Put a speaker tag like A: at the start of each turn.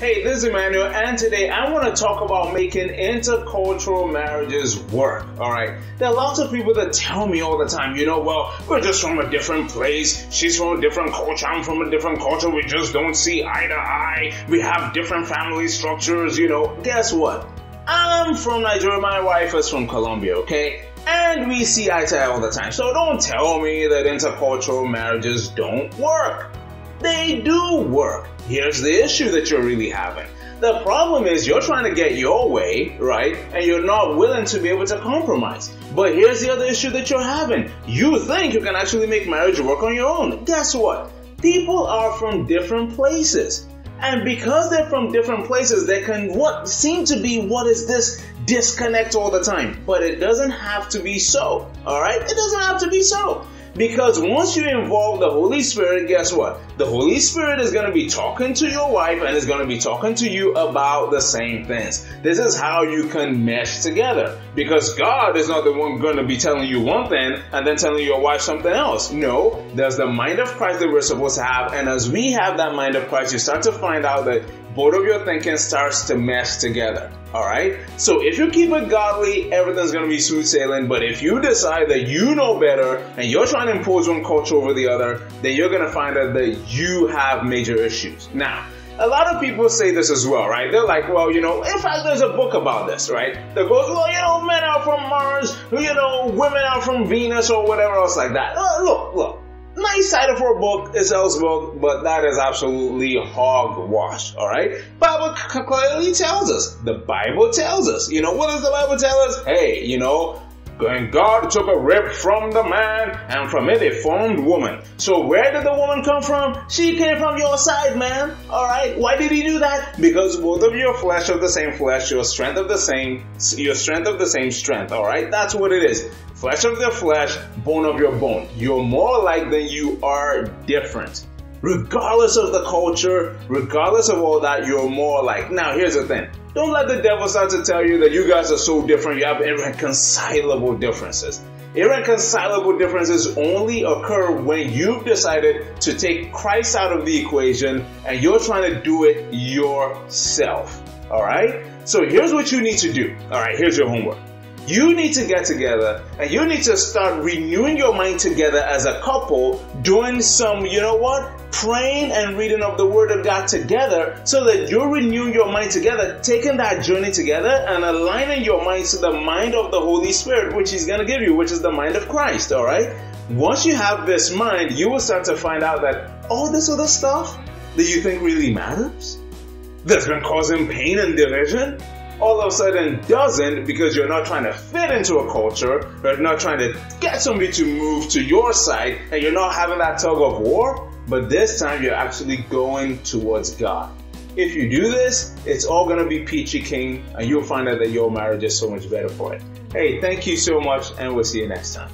A: Hey, this is Emmanuel, and today I want to talk about making intercultural marriages work. Alright, there are lots of people that tell me all the time, you know, well, we're just from a different place. She's from a different culture, I'm from a different culture. We just don't see eye to eye. We have different family structures, you know. Guess what? I'm from Nigeria, my wife is from Colombia, okay? And we see eye to eye all the time. So don't tell me that intercultural marriages don't work. They do work. Here's the issue that you're really having. The problem is you're trying to get your way, right? And you're not willing to be able to compromise. But here's the other issue that you're having. You think you can actually make marriage work on your own. Guess what? People are from different places. And because they're from different places, they can what seem to be what is this disconnect all the time. But it doesn't have to be so. Alright? It doesn't have to be so. Because once you involve the Holy Spirit, guess what? The Holy Spirit is going to be talking to your wife and is going to be talking to you about the same things. This is how you can mesh together. Because God is not the one going to be telling you one thing and then telling your wife something else. No, there's the mind of Christ that we're supposed to have. And as we have that mind of Christ, you start to find out that both of your thinking starts to mesh together. Alright? So if you keep it godly, everything's gonna be smooth sailing. But if you decide that you know better and you're trying to impose one culture over the other, then you're gonna find out that you have major issues. Now, a lot of people say this as well, right? They're like, well, you know, in fact, there's a book about this, right? That goes, well, you know, men are from Mars, you know, women are from Venus or whatever else like that. Uh, look, look nice side of her book, Issel's book, but that is absolutely hogwash, alright? Bible clearly tells us. The Bible tells us. You know, what does the Bible tell us? Hey, you know, and God took a rib from the man, and from it it formed woman. So where did the woman come from? She came from your side, man. Alright? Why did he do that? Because both of your flesh of the same flesh, your strength of the same, your strength of the same strength. Alright? That's what it is. Flesh of their flesh, bone of your bone. You're more alike than you are different. Regardless of the culture, regardless of all that, you're more alike. Now, here's the thing. Don't let the devil start to tell you that you guys are so different, you have irreconcilable differences. Irreconcilable differences only occur when you've decided to take Christ out of the equation and you're trying to do it yourself. Alright? So here's what you need to do. Alright, here's your homework. You need to get together and you need to start renewing your mind together as a couple, doing some, you know what? Praying and reading of the Word of God together so that you're renewing your mind together, taking that journey together and aligning your mind to the mind of the Holy Spirit, which He's going to give you, which is the mind of Christ, alright? Once you have this mind, you will start to find out that all this other stuff that you think really matters, that's been causing pain and division, all of a sudden doesn't because you're not trying to fit into a culture, you're not trying to get somebody to move to your side, and you're not having that tug of war, but this time you're actually going towards God. If you do this, it's all gonna be peachy king, and you'll find out that your marriage is so much better for it. Hey, thank you so much, and we'll see you next time.